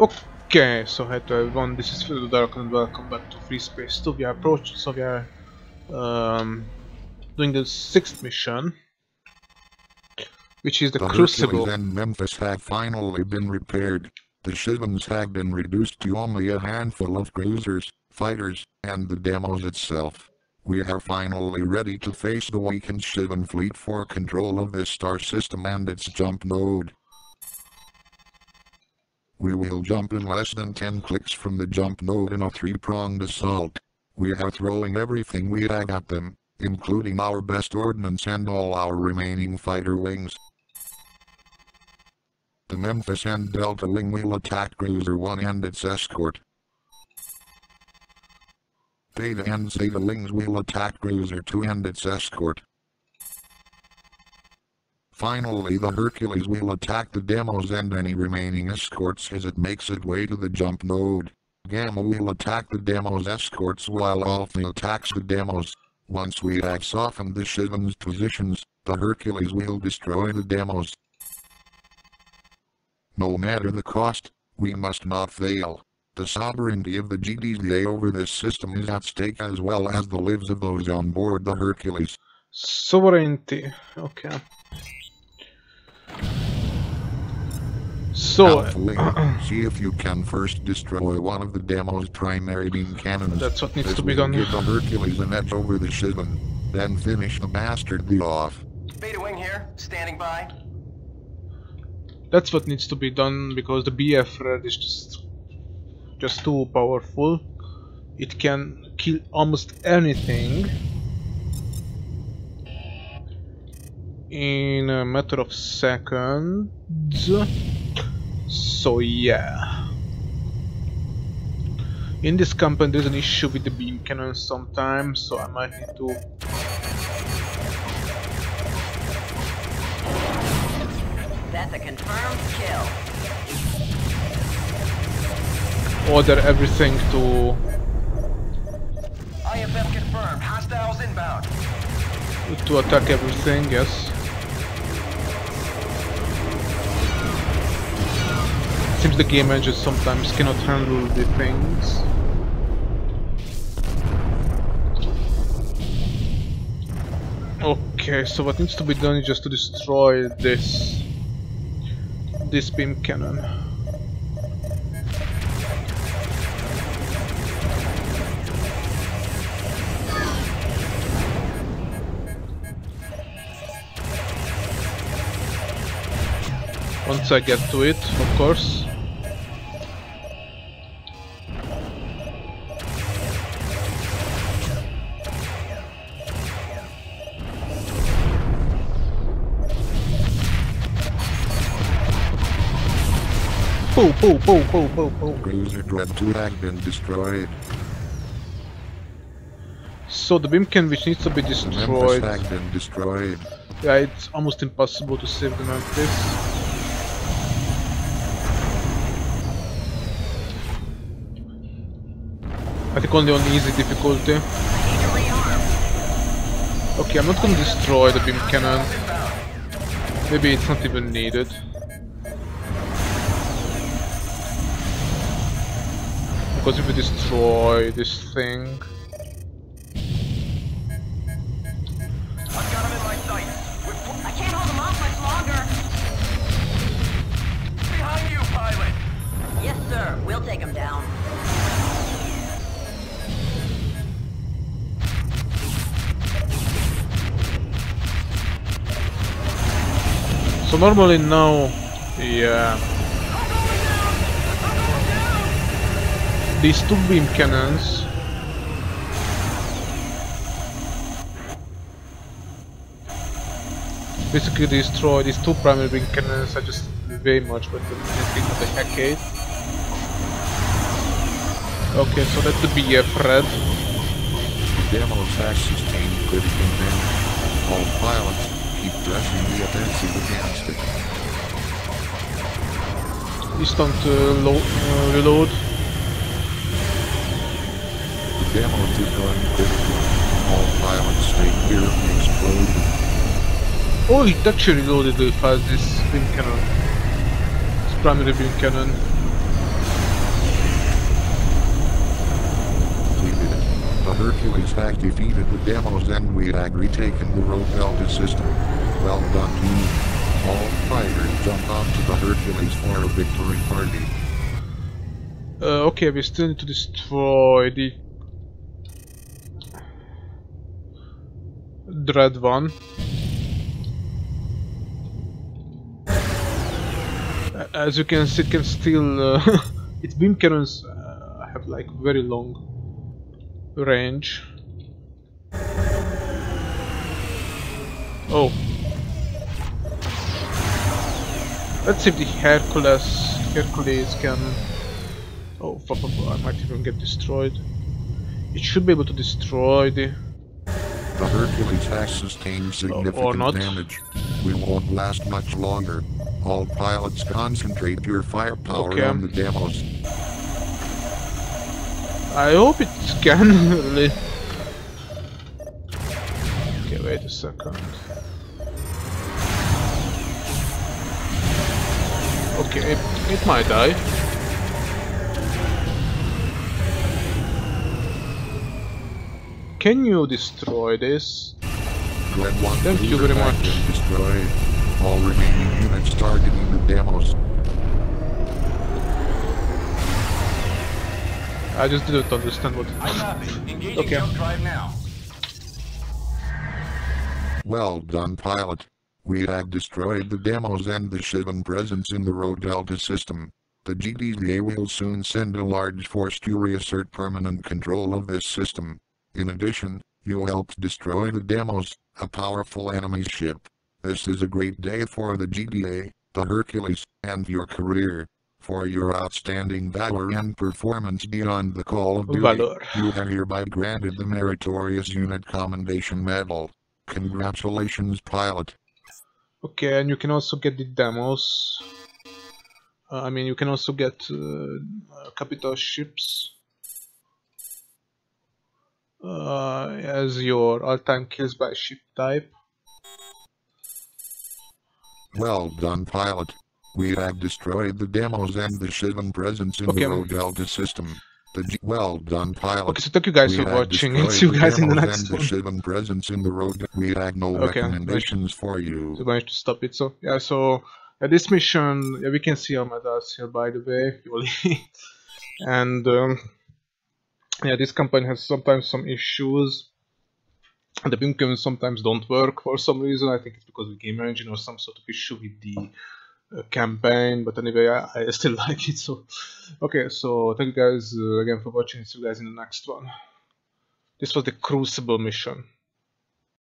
Okay, so hi to everyone, this is Phil Dark and welcome back to FreeSpace 2. We are approaching, so we are um, doing the sixth mission, which is the, The Crucible. Hercules and Memphis have finally been repaired. The Shivans have been reduced to only a handful of cruisers, fighters, and the demos itself. We are finally ready to face the weakened Shivan fleet for control of this star system and its jump node. We will jump in less than 10 clicks from the jump node in a three-pronged assault. We are throwing everything we have at them, including our best ordnance and all our remaining fighter wings. The Memphis and Delta Wing will attack Cruiser 1 and its escort. Beta and Zeta Wings will attack Cruiser 2 and its escort. Finally, the Hercules will attack the demos and any remaining escorts as it makes its way to the jump node. Gamma will attack the demos escorts while Alpha attacks the demos. Once we have softened the Shivan's positions, the Hercules will destroy the demos. No matter the cost, we must not fail. The sovereignty of the GTVA over this system is at stake as well as the lives of those on board the Hercules. Sovereignty, okay. So, Alpha Wing, see if you can first destroy one of the demo's primary beam cannons. that's what needs This to be done. give the Hercules an edge over the Shivan. Then finish the bastard the off. Beta Wing here, standing by. That's what needs to be done because the BFRed is just just too powerful. It can kill almost anything in a matter of seconds. So yeah. In this campaign there's an issue with the beam cannon sometimes, so I might need to That's a confirmed kill. order everything to IFF confirmed. Hostiles inbound. to attack everything, yes. Seems the game engine sometimes cannot handle the things. Okay, so what needs to be done is just to destroy this this beam cannon. Once I get to it, of course. Poo poo poo poo poo poo. Cruiser Dread 2 has been destroyed. So the beam can which needs to be Memphis destroyed. has been destroyed. Yeah, it's almost impossible to save the Memphis. I think only on easy difficulty. Need to rearm. Okay, I'm not gonna destroy the beam cannon. Maybe it's not even needed. Because if we destroy this thing... Him. Yes, sir. We'll take them down. So normally now... Yeah... These two beam cannons... Basically destroy these two primary beam cannons I just very much better than anything on the Hackade. Okay, so that's the BF red. The demos has sustained critical damage. All pilots keep pressing the offensive against it. Instant uh, lo uh, reload demo to run quickly. All pilots stay clear of the. Oh, it actually loaded the fast this beam cannon. This primary beam cannon. The Hercules hack defeated the demos and we had retaken the Rofelda system. Well done team. All fighters jump onto the Hercules for a victory party. Uh, okay, we still need to destroy the Dread one. As you can see, it can still uh, its beam cannons uh, have like very long range. Oh. Let's see if the Hercules Hercules can Oh, I might even get destroyed. It should be able to destroy the... The Hercules has sustained significant damage. We won't last much longer. All pilots concentrate your firepower Okay. on the demos. I hope it can. Okay, wait a second. Okay, it, it might die. Can you destroy this? Thank you very much. and destroyed. All remaining units targeting the demos. I just didn't understand what. I copy. Engaging Okay. jump drive now. Well done, pilot. We have destroyed the demos and the Shivan presence in the Road Delta system. The GDA will soon send a large force to reassert permanent control of this system. In addition, you helped destroy the demos, a powerful enemy ship. This is a great day for the GDA, the Hercules, and your career. For your outstanding valor and performance beyond the call of duty, Valor. you are hereby granted the Meritorious Unit Commendation Medal. Congratulations, pilot. Okay, and you can also get the demos. Uh, I mean, you can also get uh, uh, capital ships uh, as your all-time kills by ship type. Well done, pilot. We have destroyed the demos and the Shivan presence in Okay. the Road Delta system. The well done, pilot. Okay, so thank you guys We for watching and see you guys in the next and one. the Shivan presence in the road. We have no Okay, recommendations for you. So managed to stop it. So yeah, so yeah, this mission, yeah, we can see our medals here by the way, and um, yeah, this campaign has sometimes some issues. The beam sometimes don't work for some reason. I think it's because of the game engine or some sort of issue with the uh, campaign. But anyway, I, I still like it. So okay, so thank you guys uh, again for watching. See you guys in the next one. This was the Crucible mission.